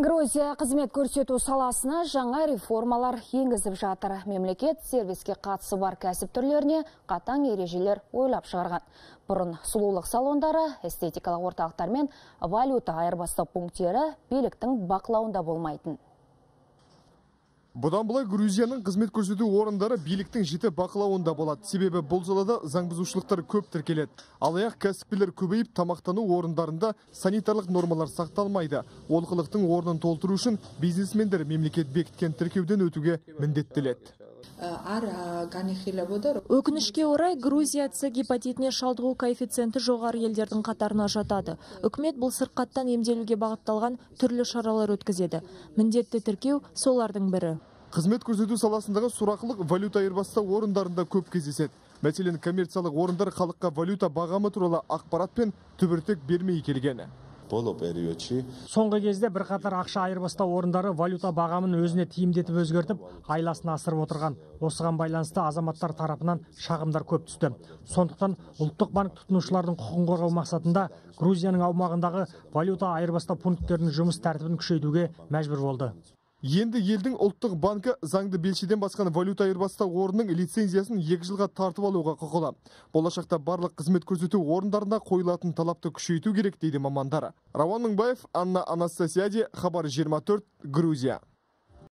Грузия қызмет көрсету саласына жаңа реформалар енгізіп жатыр. Мемлекет сервиске қатысы бар кәсіп түрлеріне қатаң ережелер ойлап шығарған. Бұрын сұлулық салондары, эстетикалық орталықтар мен валюта айырбастау пункттері биліктің бақылауында болмайтын. Бұдан бұлай Грузияның қызмет көрсету орындары биліктің жіті бақылауында болады. Себебі бұл салада заң бұзушылықтар көп тіркеледі. Алаяқ кәсіпкерлер көбейіп, тамақтану орындарында санитарлық нормалар сақталмайды. Олқылықтың орнын толтыру үшін бизнесмендер мемлекет бекіткен тіркеуден өтуге міндеттеледі. өкінішке орай грузия с гепатитіне шалдығу коэффициенті жоғары елдердің қатарына жатады үкімет бұл сырқаттан емделуге бағытталған түрлі шаралар өткізеді міндетті тіркеу солардың бірі қызмет көрсету саласындағы сұрақылық валюта айырбастау орындарында көп кездеседі. Мәселен коммерциялық орындар халыққа валюта бағамы туралы ақпарат пен түбіртек бермей келгені. Соңғы кезде бірқатар ақша айырбастау орындары валюта бағамын өзіне тиімді өзгертіп айласын асырып отырған. Осыған байланысты азаматтар тарапынан шағымдар көп түсті. Сондықтан ұлттық банк тұтынушылардың құқығын қорғау мақсатында грузияның аумағындағы валюта айырбастау пункттерінің жұмыс тәртібін күшейтуге мәжбүр болды. Енді елдің ұлттық банкі заңды белшеден басқан валюта айырбастау орнының лицензиясын екі жылға тартып алуға құқылы. Болашақта барлық қызмет көрсету орындарына қойылатын талапты күшейту керек дейді мамандары. Рауан Мыңбаев, Анна Анастасияди, Хабар 24, Грузия.